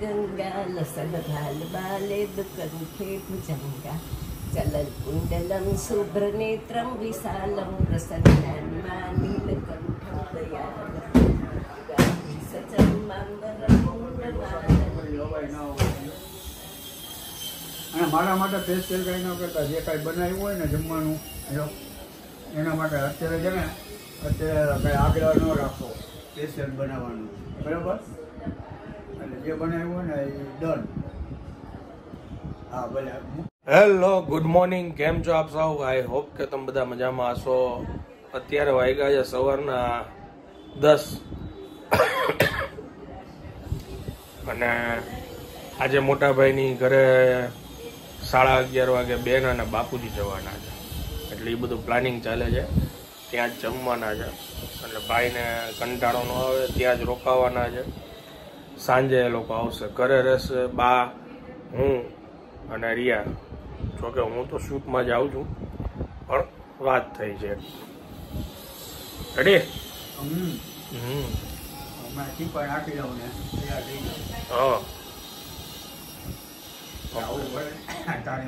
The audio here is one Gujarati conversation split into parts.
ગંગા લસણ ભાલ બાલે દુકંઠે ભુજંગા ચલન કુંડલમ શુભ્ર નેત્રમ વિશાલમ પ્રસન્નમાં નીલકંઠમ દયાલમ સચમ માંગલ અને મારા માટે ફેશિયલ કાંઈ ન કરતા. જે કાંઈ બનાવ્યું હોય ને જમવાનું જો એના માટે અત્યારે છે ને અત્યારે કાંઈ આગ્રહ ન રાખો. ફેશિયલ બનાવવાનું. બરાબર? હેલો ગુડ મોર્નિંગ કેમ છો આપ સૌ? આઈ હોપ કે તમે બધા મજામાં હશો. અત્યારે વાગ્યા છે સવારના દસ. અને આજે મોટાભાઈની ઘરે સાડા અગિયાર વાગે બેન અને બાપુજી જવાના છે. એટલે એ બધું પ્લાનિંગ ચાલે છે. ત્યાં જ જમવાના છે. એટલે ભાઈને કંટાળો ન આવે, ત્યાં જ રોકાવાના છે. સાંજે એ લોકો આવશે. ઘરે રહેશે બા હું અને રિયા. જોકે હું તો શૂટમાં જ આવું છું પણ વાત થઈ છે. રેડી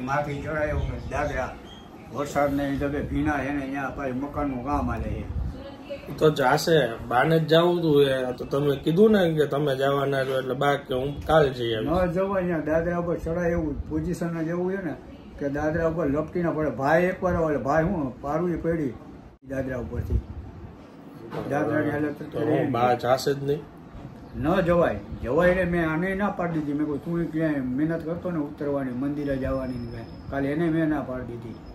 માથે ચડાયું ને દાદરા. વરસાદને હિસાબે ભીના એને અહીંયા મકાનનું કામ આલે છે. તો જાશે. બાને જ જવું હતું એ. તો તમે કીધું ને કે તમે જવાના છો એટલે બા કે હું કાલ જઈએ ન જવાય અહીંયા દાદરા ઉપર ચડાય એવું પોઝિશન જવું છે ને કે દાદરા ઉપર લપટી ના પડે. ભાઈ એકવાર આવે ભાઈ હું? પારું પડી દાદરા ઉપરથી. દાદરાની હાલત તો બા જાશે જ નહીં. ન જવાય. જવાય એટલે મેં આને ના પાડી દીધી. મેં કોઈ તું ક્યાંય મહેનત કરતો ને ઉતરવાની મંદિરે જવાની કાલે એને મેં ના પાડી દીધી.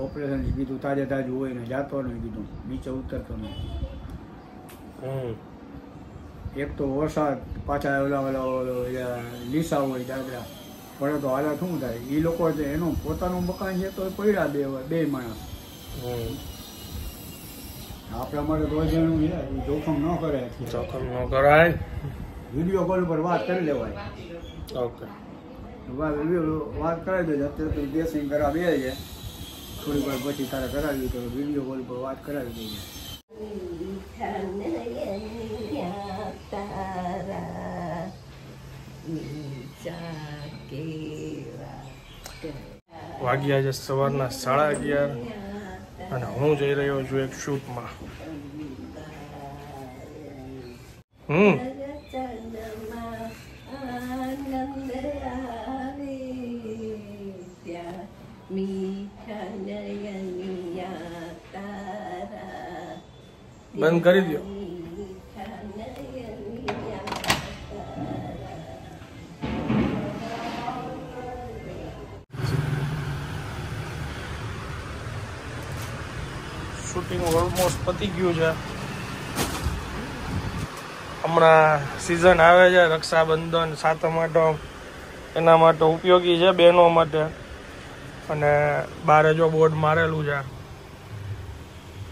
ઓપરેશન કીધું તાજે તાજું હોય ને જાતો નહીં કીધું. નીચે ઉતરતો નહીં. હમ. એક તો વરસાદ પાછા ઓલા ઓલા લીસા હોય દાદરા. પડે તો હાલત શું થાય? એ લોકો છે એનું પોતાનું મકાન છે તો પડ્યા બે બે માણસ. આપણા માટે છે એ જોખમ ન કરે જોખમ ન કરાય. વીડિયો કોલ પર વાત કરી લેવાય. ઓકે. વાત વીડિયો વાત કરાવી દેજો અત્યારે તો ગેસિંગ કરાવી બે છે થોડીક વાર પછી તારે કરાવી તો વીડિયો કોલ પર વાત કરાવી દઈએ. વાગ્યા છે સવારના સાડા અગિયાર અને હું જઈ રહ્યો છું એક શૂટમાં. હમ. બંધ કરી દો શૂટિંગ ઓલમોસ્ટ પતી ગયું છે. હમણાં સિઝન આવે છે, રક્ષાબંધન, સાતમ, આઠમ. એના માટે ઉપયોગી છે બહેનો માટે. અને બારે જો બોર્ડ મારેલું છે.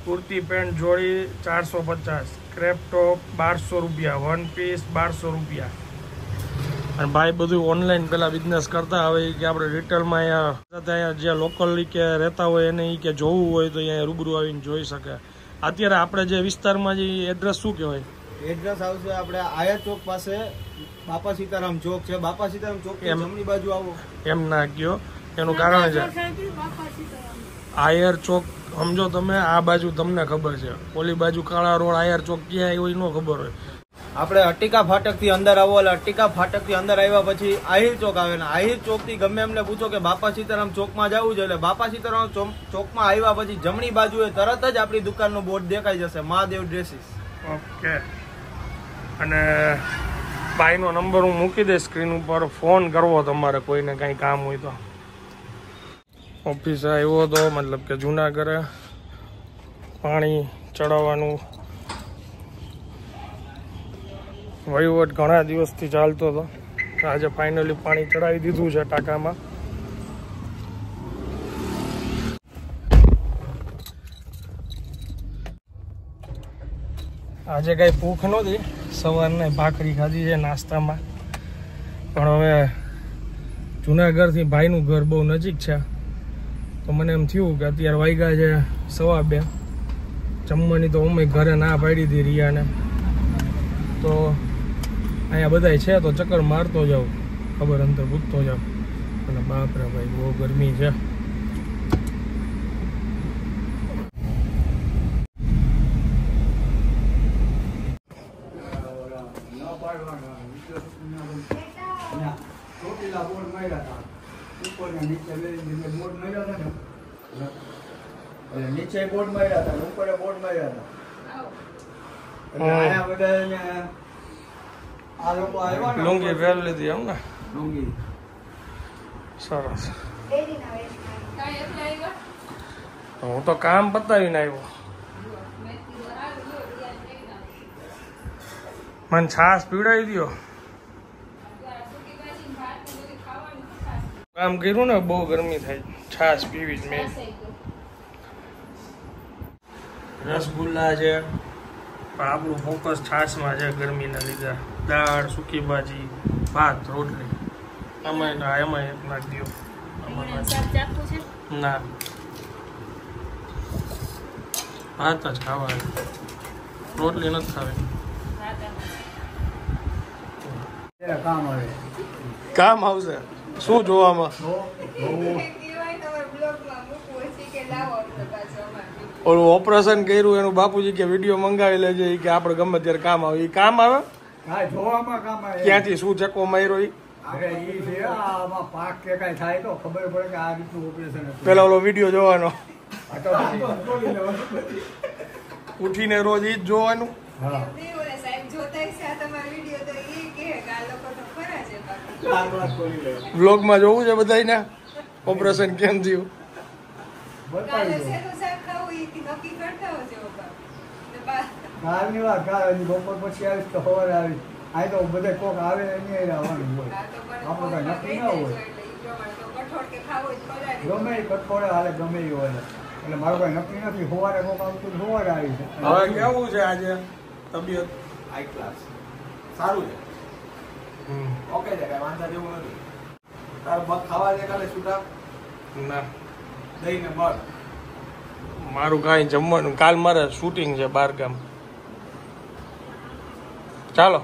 કુર્તી પેન્ટ જોડી ચારસો પચાસ ક્રેપ ટોપ બારસો રૂપિયા વન પીસ બારસો રૂપિયા. અને ભાઈ બધું ઓનલાઈન પેલા બિઝનેસ કરતા હવે કે આપણે રિટેલમાં અહીંયા અહીંયા જે લોકલ કે રહેતા હોય એને એ કે જોવું હોય તો અહીંયા રૂબરૂ આવીને જોઈ શકે. અત્યારે આપણે જે વિસ્તારમાં જે એડ્રેસ શું કહેવાય? એડ્રેસ આવશે આપણે આયર ચોક પાસે બાપા સીતારામ ચોક છે. બાપા સીતારામ ચોક એમ. જમણી બાજુ આવો. એમ ના કયો. એનું કારણ છે આયર ચોક સમજો તમે આ બાજુ તમને ખબર છે. ઓલી બાજુ કાળા રોડ આયર ચોક ક્યાં હોય ન ખબર હોય. આપણે અટ્ટિકા ફાટકથી અંદર આવો એટલે અટ્ટિકા ફાટકથી અંદર આવ્યા પછી આહિર ચોક આવે ને આહિર ચોકથી ગમે એમને પૂછો કે બાપા સીતારામ ચોકમાં જવું છે એટલે બાપા સીતારામ ચોક- ચોકમાં આવ્યા પછી જમણી બાજુએ તરત જ આપણી દુકાનનું બોર્ડ દેખાઈ જશે મહાદેવ ડ્રેસીસ. ઓકે. અને ભાઈનો નંબર હું મૂકી દઈશ સ્ક્રીન ઉપર ફોન કરવો તમારે કોઈને કાંઈ કામ હોય તો. ઓફિસે આવ્યો હતો, મતલબ કે જૂના પાણી ચડાવવાનું. વહીવટ ઘણા દિવસથી ચાલતો હતો. આજે ફાઇનલી પાણી ચડાવી દીધું છે ટાંકામાં. આજે કઈ ભૂખ નહોતી. સવારને ભાખરી ખાધી છે નાસ્તામાં. પણ હવે જુનાગઢથી ભાઈનું ઘર બહુ નજીક છે. તો મને એમ થયું કે અત્યારે વાગ્યા છે સવા બે. જમવાની તો અમે ઘરે ના પાડી હતી રિયાને. તો અહીંયા બધાય છે, તો ચક્કર મારતો જાઉં. ખબર અંતર પૂછતો જાઉં. અને બાપરા ભાઈ, બહુ ગરમી છે ન પાડવાના ના ચોટીલા બોર્ડ માર્યા હતા ઉપર ને નીચે બે રીતે બોર્ડ માર્યા હતા ને એટલે નીચે બોર્ડ માર્યા હતા ઉપર બોર્ડ માર્યા હતા. એટલે બધા આ લોકો આવ્યા ને લુંગી પહેરી લીધી એમ ને? લુંગી. સરસ. હું તો કામ પતાવીને આવ્યો. મને છાશ પીવડાવી દો કામ કર્યું ને બહુ ગરમી થાય. છાશ પીવી જ મેં. રસગુલ્લા છે. પણ આપણું ફોકસ છાશમાં છે ગરમીના લીધે. દાળ સૂકી ભાજી ભાત રોટલી. એમાં એમાં એક નાખી દો આમાં. ના. ભાત જ ખાવા રોટલી નથી ખાવી. કામ આવશે. શું જોવામાં તો જોવું ઓલું ઓપરેશન કર્યું એનું બાપુજી કે વીડિયો મંગાવી લેજે કે આપણે ગમે ત્યારે કામ આવે. એ કામ આવે? હા જોવામાં કામ આવે. ક્યાંથી શું ચક્કો માર્યો ઈ? અરે ઈ છે આમાં પાક કે કાંઈ થાય તો ખબર પડે કે આ રીતનું ઓપરેશન હતું. પેલા ઓલો વીડિયો જોવાનો. ઉઠીને રોજ ઈ જ જોવાનું. હા. આ વાત કરી લે. વ્લોગમાં જોવું છે બધાને ઓપરેશન કેમ થયું. કાલની વાત કાલ હજી બપોર પછી આવીશ તો સવારે આવી આ તો બધે કોક આવે એની આવવાનું હોય. આપણે કાંઈ નક્કી ના હોય. ગમે એ કઠોળે હાલે ગમે એ હોય. એટલે મારું કાંઈ નક્કી નથી. હોવારે કોક આવતું હોવારે આવી છે હવે કેવું છે આજે તબિયત? હાઈ ક્લાસ સારું છે. હમ, ઓકે છે કઈ વાંધા જેવું નથી. તારે મગ ખાવા છે કાલે છૂટા? ના. દહીં મર મારું કાંઈ જમવાનું, કાલ મારે શૂટિંગ છે બાર ગામ ચાલો.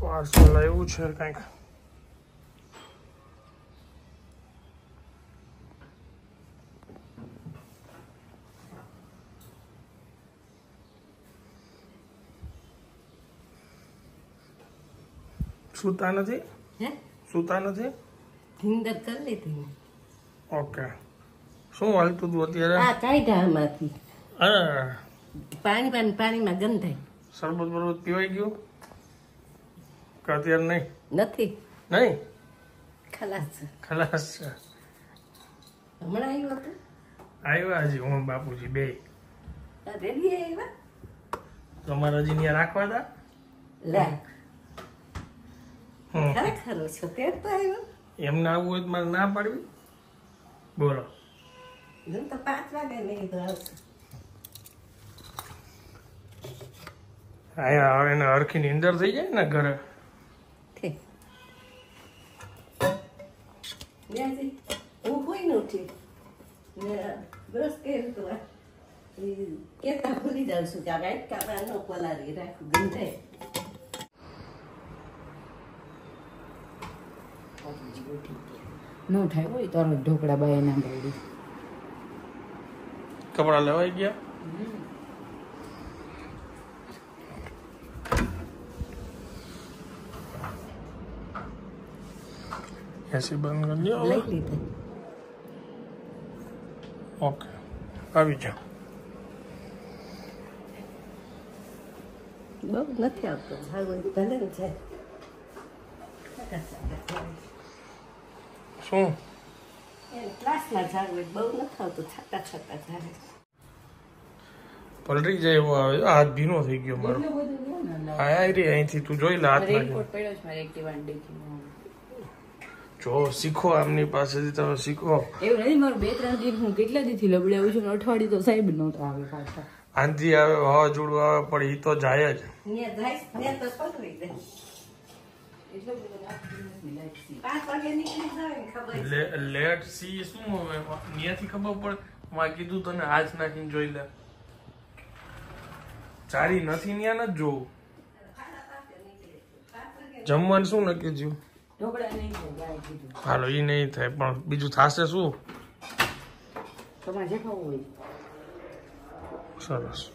પાર્સલ આવ્યું છે કંઈક. સૂતા નથી? હે? સૂતા નથી? નિંદર કરી લીધી ઓકે. શું હાલતું હતું અત્યારે? આ કાઢ્યા આમાંથી અરે પાણી પાણી પાણીમાં ગંધાય. શરબત બરબત પીવાઈ ગયું? કે અત્યારે નહીં? નથી. નહીં? ખલાસ. ખલાસ. છે હમણાં આવ્યો હતો? આવ્યા હજી હું બાપુજી બે. આવ્યા? તમારે હજી ત્યાં રાખવા હતા? લે. ખરેખર છો. તેર તો આવ્યો એમને આવું હોય તો મારે ના પાડવી? બોલો. હું તો પાંચ વાગે નહીં તો આવશે અહીંયા હવે એને હરખી નીંદર થઈ જાય ને ઘરે? હું કોઈ ન ઉઠી. ને બ્રશ કર્યું તો કહેતા ભૂલી જાઉં છું કે આ વાઈટ કાપડા નો પલારી રાખું ગંધાય ન થાય હોય તરત ઢોકળા બાય ના પડી કપડા લેવાઈ ગયા? એસી બંધ કરી દો લઈ લીધા. ઓકે. આવી જાઓ. બહુ નથી આવતો. ભલે જાય શું ક્લાસમાં ઝાડવું બહુ નથી આવતું છાતા છાતા ઝાડે પલટી જાય એવો આવે. હાથ ભીનો થઈ ગયો મારો. એટલું બધું લ્યો ને લા. હા આ રહી અહીંથી તું જોઈ લે હાથ જો શીખો આમની પાસેથી તમે શીખો. એવું નથી મારું બે ત્રણ દિવસ હું કેટલા દીથી લબડાવું છું ને અઠવાડિયું તો સાહેબ નહોતો આવે પાછા. આંધી આવે વાવાઝોડું આવે પણ એ તો જાય જ. જાય તો પકડી દે લેટ સી શું હવે? ત્યાંથી ખબર પડે. મેં કીધું તને હાથ નાખીને જોઈ લે. ચારી નથી ત્યાં નથી જોવું. જમવાનું શું નક્કી થાય? હાલો એ નહીં થાય પણ બીજું થશે શું? સરસ.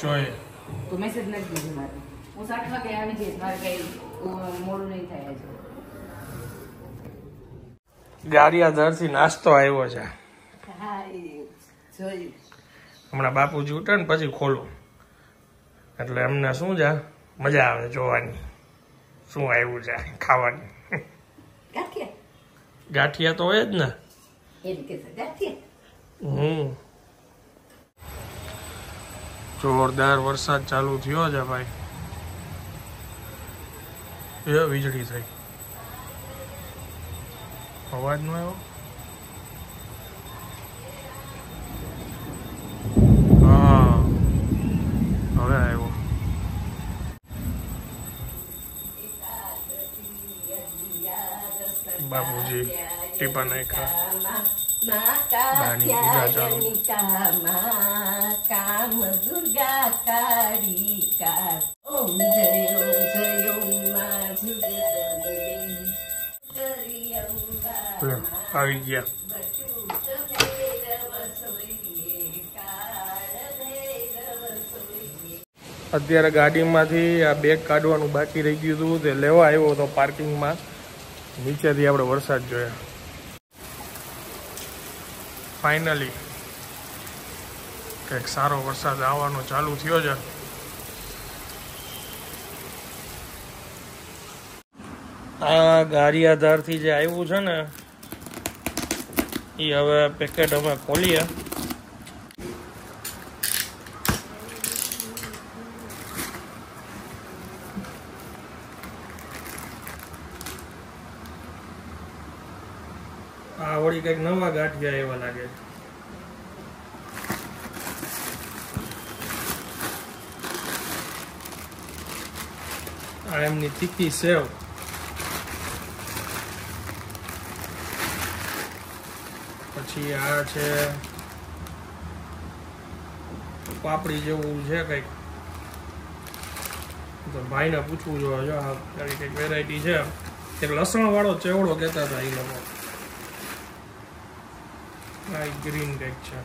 જોઈએ તો મેસેજ નથી દીધું મારે. હું સાત વાગે આવી જઈશ મારે કઈ મોડું નહીં થાય આજે. નાસ્તો આવ્યો છે. હમણાં બાપુજી ઉઠે ને પછી ખોલું. એટલે એમને શું છે? મજા આવે જોવાની. શું આવ્યું છે ખાવાની? ગાંઠિયા? તો હોય જ ને. હમ. જોરદાર વરસાદ ચાલુ થયો છે ભાઈ. એ વીજળી થઈ. અવાજ નો આવ્યો? બાપુજી, ટીપા નાખ્યા. કામ દુર્ગા ઓમ જય ઓમ જય ઓમમાં આવી ગયા અત્યારે ગાડીમાંથી આ બેગ કાઢવાનું બાકી રહી ગયું હતું. તે લેવા આવ્યો હતો પાર્કિંગમાં. નીચેથી આપણે વરસાદ જોયા. ફાઇનલી કંઈક સારો વરસાદ આવવાનો ચાલુ થયો છે. આ ગારિયાધારથી જે આવ્યું છે ને એ હવે પેકેટ અમે ખોલીએ આ વળી કંઈક નવા ગાંઠિયા એવા લાગે આ એમની તીખી સેવ. પછી આ છે પાપડી જેવું છે કંઈક. તો ભાઈને પૂછવું જોઈએ, જો આ કંઈક વેરાયટી છે. એક લસણ વાળો ચેવડો કહેતા હતા એ લોકો. ગ્રીન કંઈક છે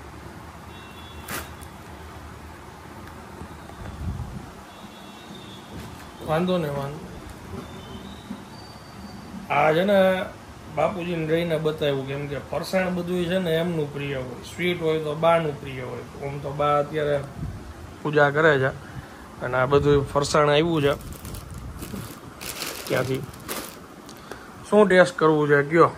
વાંધો ને વાંધો. આ છે ને બાપુજીને રહીને બતાવ્યું કેમ કે ફરસાણ બધું છે ને એમનું પ્રિય હોય. સ્વીટ હોય તો બાનું પ્રિય હોય. આમ તો બા અત્યારે પૂજા કરે છે. અને આ બધું ફરસાણ આવ્યું છે. ત્યાંથી શું ટેસ્ટ કરવું છે? કયો?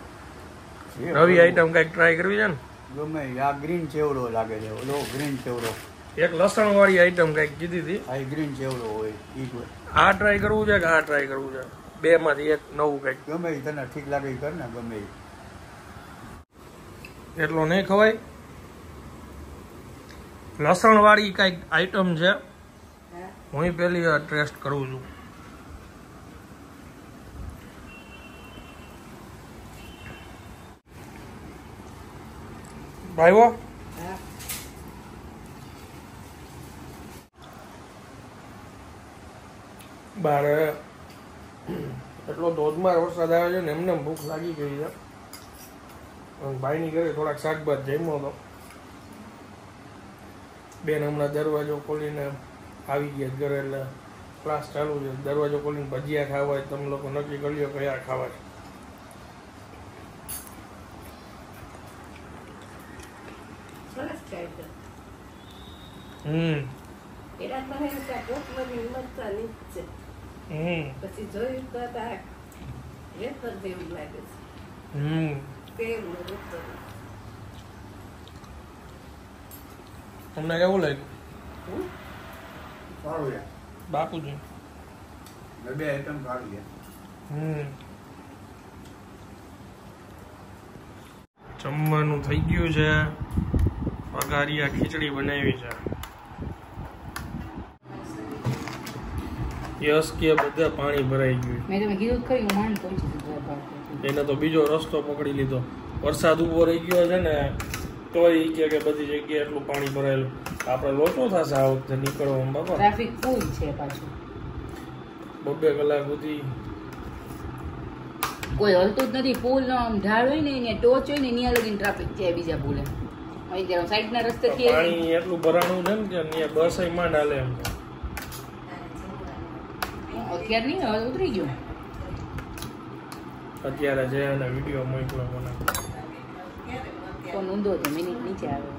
નવી આઈટમ કંઈક ટ્રાય કરવી છે ને? ગમે આ ગ્રીન ચેવડો લાગે છે. ઓલો ગ્રીન ચેવડો. એક લસણ વાળી આઈટમ કંઈક કીધી હતી. આ ગ્રીન ચેવડો હોય. ઈ હોય આ ટ્રાય કરવું છે કે આ ટ્રાય કરવું છે? બે માંથી એક નવું કંઈક. ગમે ઈ તને ઠીક લાગે ઈ કર ને ગમે ઈ. એટલો નહીં ખવાય. લસણ વાળી કંઈક આઈટમ છે. હું? પેલી ટેસ્ટ કરું છું. ભાઈઓ બારે એટલો ધોધમાર વરસાદ આવ્યો છે ને, એમને ભૂખ લાગી ગઈ છે. ભાઈ ભાઈની ઘરે થોડાક શાકભાત જમ્યો હતો. બેન હમણાં દરવાજો ખોલીને આવી ગયા ઘરે એટલે ક્લાસ ચાલુ છે. દરવાજો ખોલીને ભજીયા ખાવા તમે લોકો નક્કી કરી લો કયા ખાવા છે સરસ કાઢ્યો. હમ. એના મને એમ કે આ કોથમરી ની જ છે. હમ. પછી જોયું તો આ વેફર જેવું લાગે છે. હમ. તમને કેવું લાગ્યું? છે. બાપુજી. બે બે આઈટમ સારું હમ. જમવાનું થઈ ગયું છે. પગારિયા ખીચડી બનાવી છે. યશ કે બધા પાણી ભરાઈ ગયું. મેં તમે કીધું ખરી હું માંડ પહોંચી છું ઘર બહાર પહોંચી. એને તો બીજો રસ્તો પકડી લીધો. વરસાદ ઊભો રહી ગયો છે ને તોય કે કે બધી જગ્યાએ એટલું પાણી ભરાયેલું. આપણે લોચો થશે આ વખતે નીકળવામાં બાપા ટ્રાફિક ફૂલ છે પાછું. બબ્બે કલાક સુધી. કોઈ હલતું જ નથી પુલ નો આમ ઢાળ હોય ને એને ટોચ હોય ને ત્યાં લગીને ટ્રાફિક છે બીજા પુલે. સાઈડના રસ્તેથી પાણી એટલું ભરાણું છે ને કે બસમાં હાલે એમ. અત્યાર નહીં હવે ઉતરી ગયો. અત્યારે જે એના વીડિયો મોકલો મને. ફોન ઊંધો છે મિનિટ નીચે આવે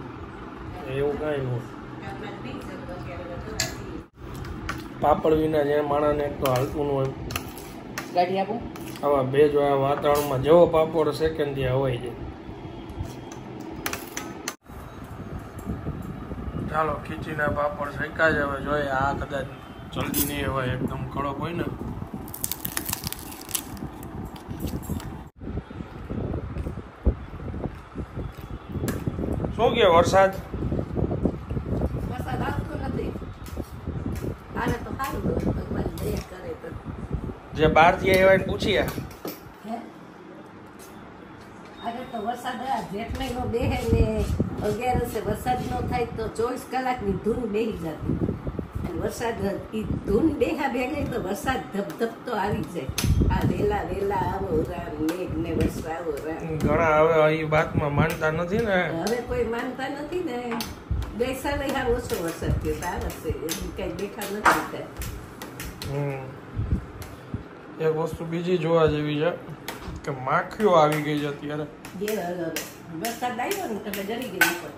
એવું કાંઈ નહીં પાપડ વિના જે માણસને એક તો હાલતું ન હોય. ગાડી આપું. આવા ભેજવાળા વાતાવરણમાં જેવો પાપડ સેકન્ડ ત્યાં હોય છે. ચાલો ખીચીના પાપડ શેકા જ હવે જોઈએ આ કદાચ જલ્દી નહીં એવા એકદમ કડક હોય ને. શું કે વરસાદ? વરસાદ આવતો નથી. આને તો સારું હોય ભગવાન દયા કરે તો. જે બહારથી આવ્યા એને પૂછીએ હે? આગળ તો વરસાદ ને અગિયારસે વરસાદ નો થાય તો ચોવીસ કલાકની ધૂન બેહી જતી. વરસાદ ઈ ધૂન દેહા ભેગે તો વરસાદ ધબધબ તો આવી જાય. આ વેલા વેલા આવો રામ મેઘ ને વરસાવો રામ. ઘણા હવે એ વાતમાં માનતા નથી ને. હવે કોઈ માનતા નથી ને. બે લઈ હા ઓછો વરસાદ થયો તો આ વર્ષે એનું કઈ બેઠા નથી હમ. એક વસ્તુ બીજી જોવા જેવી છે કે માખીઓ આવી ગઈ છે અત્યારે. વરસાદ આવ્યો ને એટલે જરી ગઈ ઉપર.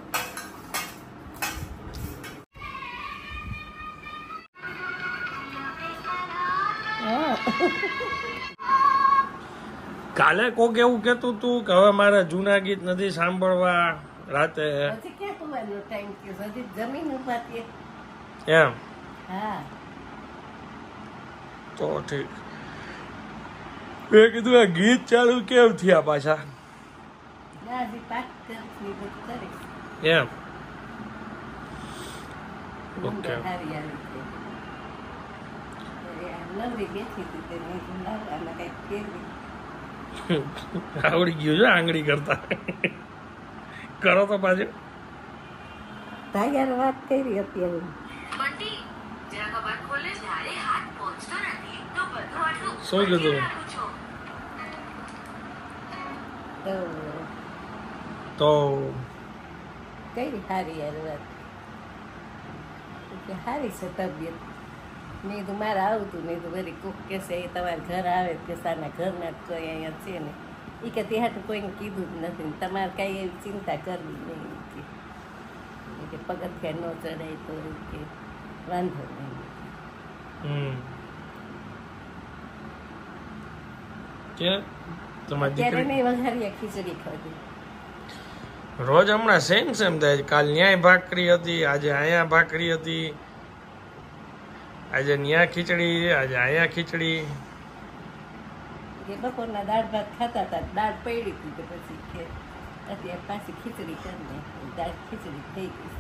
કાલે કોક એવું કેતું તું કે હવે મારે જૂના ગીત નથી સાંભળવા રાતે. એમ? તો ઠીક. મેં કીધું આ ગીત ચાલુ કેમ થયા પાછા? એમ? ઓકે. નવરી બેઠી હતી તે મેં કીધું કંઈક કેળવી આવડી ગયું છે આંગળી કરતા. કરો તો પાછું. તાયાર વાત કરી અત્યારે. બંટી જરા કબાટ ખોલે જ્યારે હાથ પહોંચતો નથી તો બધું આટલું શું કીધું? તો. તો કઈ હારી યાર વાત? કે હારી છે તબિયત? મેં કીધું મારે આવતું મેં તો વળી કોક કહેશે એ તમારા ઘર આવે કે સાના ઘરના જ કોઈ અહીંયા છે ને. એ કે ત્યાં કોઈને કીધું જ નથી તમારે કાંઈ એવી ચિંતા કરવી નહીં કે. પગથિયા ન ચડાય તો કે વાંધો નહીં કે. તમારી દીકરી? મેં ખીચડી ખાધી. રોજ હમણાં સેમ સેમ થાય કાલ ન્યાય ભાખરી હતી આજે અહીંયા ભાખરી હતી. આજે ન્યા ખીચડી આજે અહીંયા ખીચડી. બપોરના દાળ ભાત ખાતા હતા દાળ પડી હતી તો પછી અત્યારે પાછી ખીચડી કરીને દાળ ખીચડી થઈ ગઈ.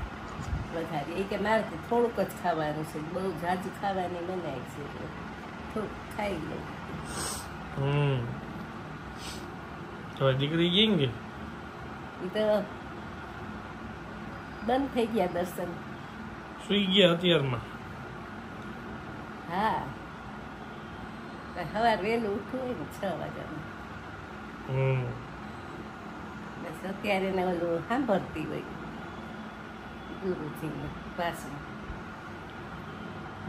વધારે. એ કે મારે થોડુંક જ ખાવાનું છે બહુ ઝાઝું ખાવાની મનાય છે. થોડુંક ખાઈ લઈ હમ. તો દીકરી ગઈ ને એ તો બંધ થઈ ગયા દર્શન. સુઈ ગયા અત્યારમાં? હા. સવાર વહેલું ઉઠવું હોય ને છ વાગ્યાનું. બસ અત્યારે ને ઓલું સાંભળતી હોય. ગુરુજીને પાછું.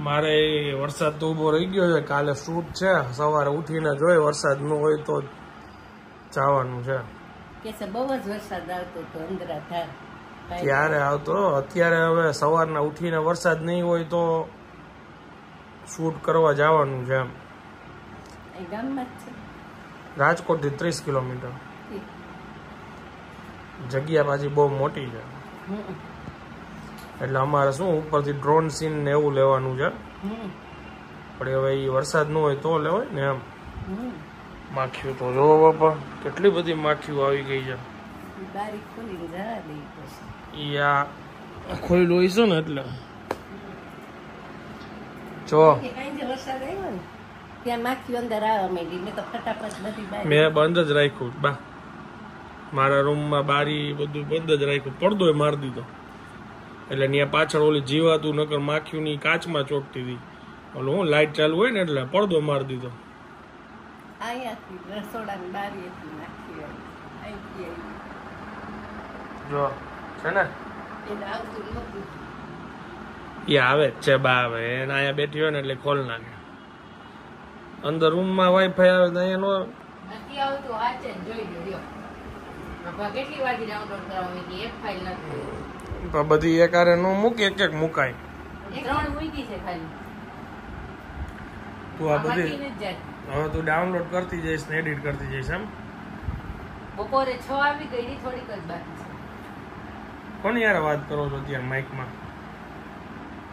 મારે વરસાદ તો ઊભો રહી ગયો છે. કાલે શૂટ છે. સવારે ઉઠીને જોઈ વરસાદ ન હોય તો જવાનું છે. કે છે બહુ જ વરસાદ આવતો હતો અંદરા થાય ત્યારે આવતો? અત્યારે હવે સવારના ઉઠીને વરસાદ નહીં હોય તો શૂટ કરવા જવાનું છે એમ. રાજકોટથી ત્રીસ કિલોમીટર. જગ્યા પાછી બહુ મોટી છે. એટલે અમારે શું ઉપરથી ડ્રોન સીન ને એવું લેવાનું છે. પણ હવે એ વરસાદ ન હોય તો લેવાય ને એમ. માખીઓ તો જોવો બાપા કેટલી બધી માખીઓ આવી ગઈ છે. ખોઈલું હોય છે ને એટલે જો કે કાંઈ જે વરસાદ આવ્યો ને ત્યાં માખીઓ અંદર આવવા માંડી મેં બધી જ રાખ્યું. બા મારા રૂમમાં બારી બધું બંધ જ રાખ્યું. પડદો મારી દીધો. એટલે ત્યાં પાછળ ઓલી જીવાતું નકર માખીઓની કાચમાં ચોટતી હતી. ઓલું હું લાઈટ ચાલુ હોય ને એટલે પડદો મારી દીધો. જો છે ને? એ આવે જ છે બા આવે એને અહીંયા બેઠી હોય ને એટલે ખોલ નાખે. અંદર રૂમમાં વાઈફાઈ આવે તો અહીંયા નો નથી આવતું વાંચે જોઈ લો કેટલી વાર ડાઉનલોડ કરાવવાની એક ફાઇલ નથી તો બધી એક આરે નો મૂકી એક એક મુકાય. ત્રણ મૂકી છે ખાલી. તું આ બધી હવે તું ડાઉનલોડ કરતી જઈશ ને એડિટ કરતી જઈશ એમ? બપોરે છ આવી ગઈ થોડીક જ બાકી છે. કોની યાર વાત કરો છો અત્યારે માઇકમાં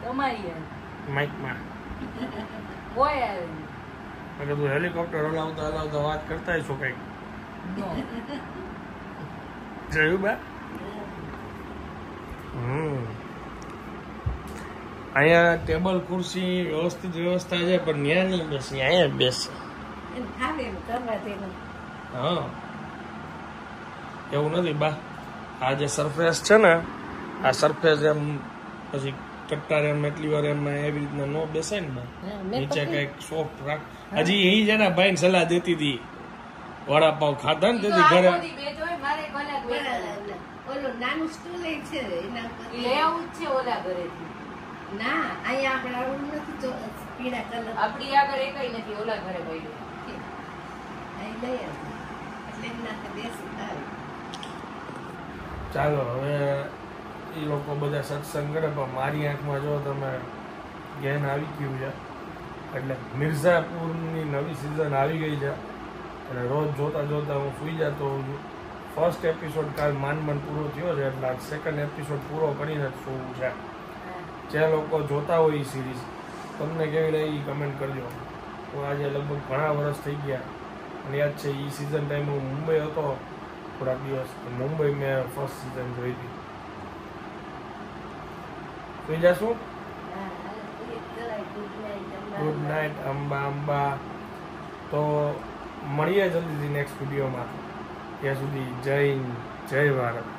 તમારી યાર માઇકમાં કોઈ આવે નહીં. એટલે તું હેલિકોપ્ટર હલાવતા હલાવતા વાત કરતા છો કંઈક નો. જોયું બા હમ અહીંયા ટેબલ ખુરશી વ્યવસ્થિત વ્યવસ્થા છે પણ ત્યાં નહીં બેસી અહીંયા જ બેસે એને ફાવે એમ કરવા દેનું હા એવું નથી બા આ જે સરફેસ છે ને આ સરફેસ એમ પછી કટ્ટાર એમ એટલી વાર એમ એવી રીતના નો બેસાય ને નીચે કંઈક સોફ્ટ રાખ. હજી એ જ એના ભાઈ સલાહ દેતી હતી વડાપાવ ખાધા ને તેથી ઘરે ના અહીંયા આપણે આવું નથી પીળા કલર આગળ નથી ઓલા ઘરે પડ્યું. ચાલો હવે એ લોકો બધા સત્સંગ કરે, પણ મારી આંખમાં જો તમે ગેન આવી ગયું છે, એટલે મિર્ઝાપુરની નવી સિઝન આવી ગઈ છે એટલે રોજ જોતાં જોતાં હું સુઈ જતો હોઉં છું. ફર્સ્ટ એપિસોડ કાલ માન માન પૂરો થયો છે, એટલે સેકન્ડ એપિસોડ પૂરો કરીને જ સૂવું છે. જે લોકો જોતા હોય એ સિરીઝ તમને કેવી રહી કમેન્ટ કરજો. હું આજે લગભગ ઘણા વર્ષ થઈ ગયા, અને યાદ છે એ સિઝન ટાઈમ હું મુંબઈ હતો થોડાક દિવસ મુંબઈ મેં ફર્સ્ટ સિઝન જોઈ હતી. સુઈ જશું. Good night Amba Amba. તો મળીએ જલ્દીથી નેક્સ્ટ વિડીયોમાં ત્યાં સુધી જય જય ભારત.